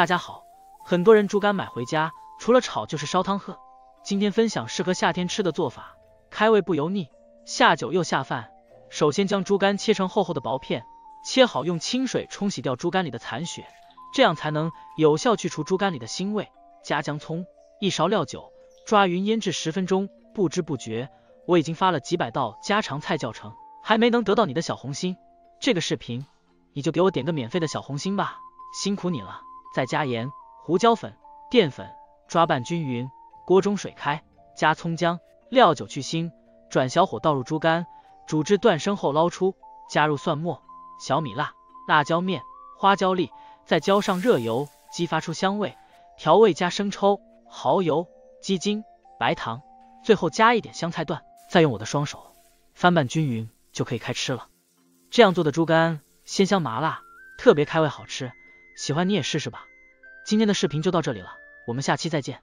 大家好，很多人猪肝买回家，除了炒就是烧汤喝。今天分享适合夏天吃的做法，开胃不油腻，下酒又下饭。首先将猪肝切成厚厚的薄片，切好用清水冲洗掉猪肝里的残血，这样才能有效去除猪肝里的腥味。加姜葱，一勺料酒，抓匀腌制十分钟。不知不觉，我已经发了几百道家常菜教程，还没能得到你的小红心。这个视频你就给我点个免费的小红心吧，辛苦你了。再加盐、胡椒粉、淀粉，抓拌均匀。锅中水开，加葱姜、料酒去腥，转小火倒入猪肝，煮至断生后捞出，加入蒜末、小米辣、辣椒面、花椒粒，再浇上热油，激发出香味。调味加生抽、蚝油、鸡精、白糖，最后加一点香菜段，再用我的双手翻拌均匀，就可以开吃了。这样做的猪肝鲜香麻辣，特别开胃好吃，喜欢你也试试吧。今天的视频就到这里了，我们下期再见。